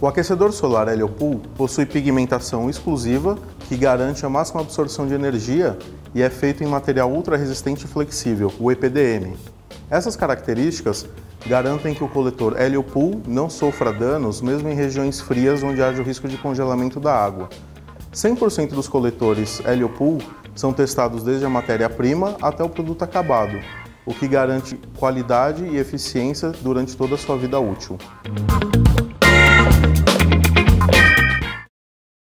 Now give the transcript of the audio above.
O aquecedor solar Heliopool possui pigmentação exclusiva que garante a máxima absorção de energia e é feito em material ultra resistente e flexível, o EPDM. Essas características garantem que o coletor Heliopool não sofra danos mesmo em regiões frias onde haja o risco de congelamento da água. 100% dos coletores Heliopool são testados desde a matéria-prima até o produto acabado, o que garante qualidade e eficiência durante toda a sua vida útil.